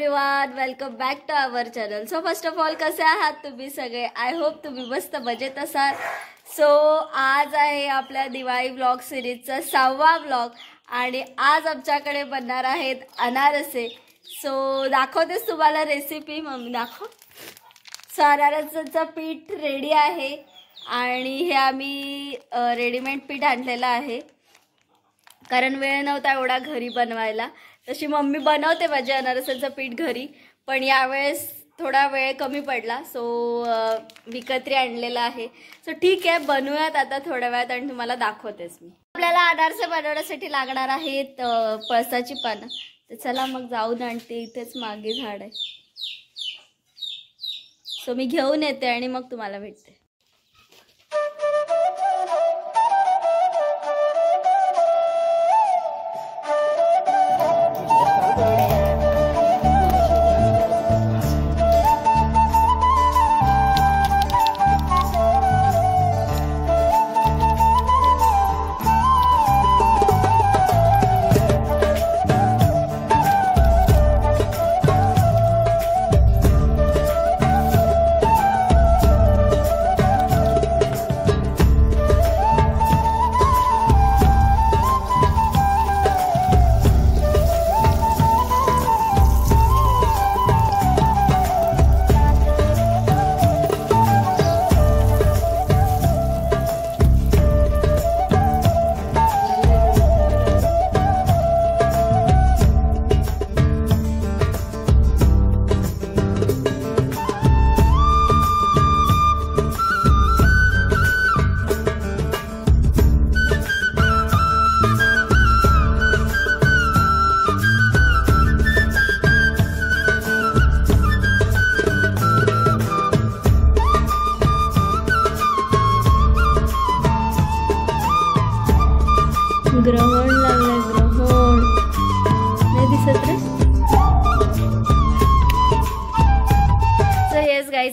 Everyone welcome back to our channel so first of all कसे आहात तुम्ही सगळे? आय होप तुम्ही मस्त मजेत असाल. सो आज आहे आपल्या दिवाळी ब्लॉग सिरीजचा सहावा ब्लॉग आणि आज आमच्याकडे बनणार आहेत अनारसे. सो दाखवतेस तुम्हाला रेसिपी मग दाखव. सो अनारसाचं पीठ रेडी आहे आणि हे आम्ही रेडीमेड पीठ आणलेलं आहे. कारण वेळ नव्हता एवढा घरी बनवायला. तशी मम्मी बनवते माझ्या अनारसाचं पीठ घरी पण यावेळेस थोडा वेळ कमी पडला. सो विकत्री आणलेला आहे. सो ठीक आहे बनवूयात आता थोड्या वेळात आणि तुम्हाला दाखवतेच मी. आपल्याला अनारसे बनवण्यासाठी लागणार आहेत पळसाची पानं. तर चला मग जाऊन आणते इथेच मागे झाड आहे. सो मी घेऊन येते आणि मग तुम्हाला भेटते. नाही दिसत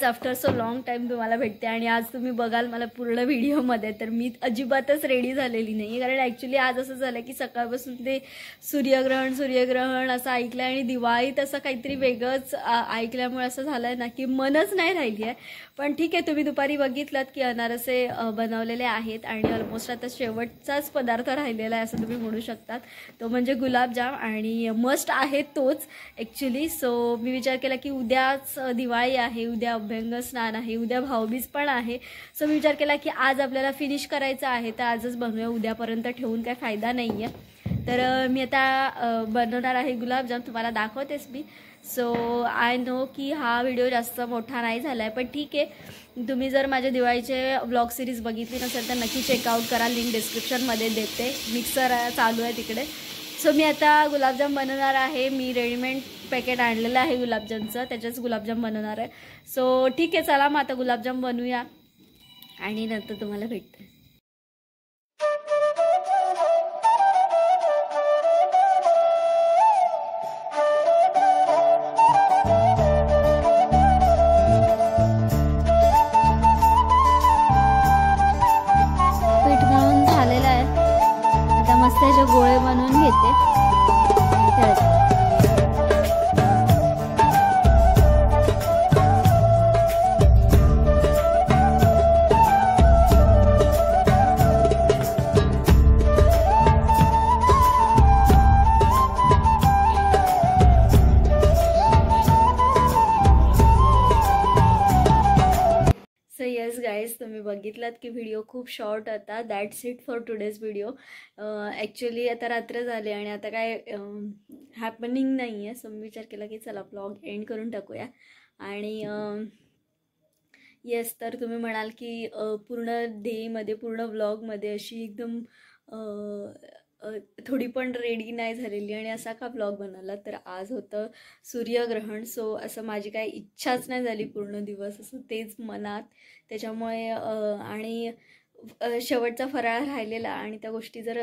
आफ्टर सो लॉंग टाईम तुम्हाला भेटते आणि आज तुम्ही बघाल मला पूर्ण व्हिडिओमध्ये तर मी अजिबातच रेडी झालेली नाही कारण ॲक्च्युली आज असं झालं की सकाळपासून ते सूर्यग्रहण सूर्यग्रहण असं ऐकलं आणि दिवाळीत असं काहीतरी वेगळंच ऐकल्यामुळे असं झालं ना की मनच नाही राहिली आहे पण ठीक आहे तुम्ही दुपारी बघितलं की अनारसे बनवलेले आहेत आणि ऑलमोस्ट आता शेवटचाच पदार्थ राहिलेला आहे असं तुम्ही म्हणू शकतात. तो म्हणजे गुलाबजाम आणि मस्ट आहे तोच ॲक्च्युली सो मी विचार केला की उद्याच दिवाळी आहे उद्या अभ्यंग स्नान आहे उद्या भाऊबीज पण आहे. सो मी विचार केला की आज आपल्याला फिनिश करायचं आहे तर आजच बनवूया. उद्यापर्यंत ठेवून काय फायदा नाही आहे तर मी आता बनवणार आहे गुलाबजाम. तुम्हाला दाखवतेच मी. सो आय नो की हा व्हिडिओ जास्त मोठा नाही झाला आहे पण ठीक आहे. तुम्ही जर माझ्या दिवाळीचे ब्लॉग सिरीज बघितली नसेल तर नक्की चेकआउट करा. लिंक डिस्क्रिप्शनमध्ये देते. मिक्सर चालू आहे तिकडे. सो मी आता गुलाबजाम बनवणार आहे. मी रेडीमेड पॅकेट आणलेलं आहे गुलाबजामचं. त्याच्याच गुलाबजाम बनवणार आहे. सो ठीक आहे चला मग आता गुलाबजाम बनवूया. आणि नंतर तुम्हाला भेटते. येस गाईज तुम्ही बघितलात की व्हिडिओ खूप शॉर्ट होता. That's it for today's video actually आता रात्र झाले आणि आता काय हॅपनिंग नाही आहे सो मी विचार केला की चला ब्लॉग एंड करून टाकूया. आणि um, येस तर तुम्ही म्हणाल की uh, पूर्ण डेमध्ये पूर्ण व्लॉगमध्ये अशी एकदम uh, थोडी पण रेडी नाही झालेली आणि असा का ब्लॉग बनवला? तर आज होतं सूर्यग्रहण. सो असं माझी काही इच्छाच नाही झाली पूर्ण दिवस. असं तेच मनात. त्याच्यामुळे आणि शेवटचा फराळ राहिलेला आणि त्या गोष्टी जर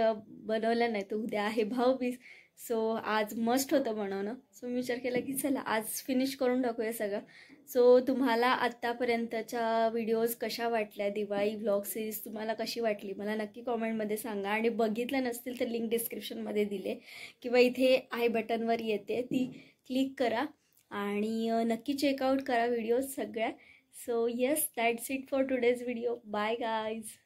बनवल्या नाही तर उद्या आहे भाऊबीज. सो आज मस्ट होतं बनवणं. सो मी विचार केला की चला आज फिनिश करून टाकूया सगळं. सो तुम्हाला आत्तापर्यंतच्या व्हिडिओज कशा वाटल्या? दिवाळी व्लॉग सिरीज तुम्हाला कशी वाटली? मला नक्की कॉमेंटमध्ये सांगा. आणि बघितलं नसतील तर लिंक डिस्क्रिप्शनमध्ये दिले. किंवा इथे आय बटनवर येते ती क्लिक करा. आणि नक्की चेकआउट करा व्हिडिओज सगळ्या. So yes that's it for today's video bye guys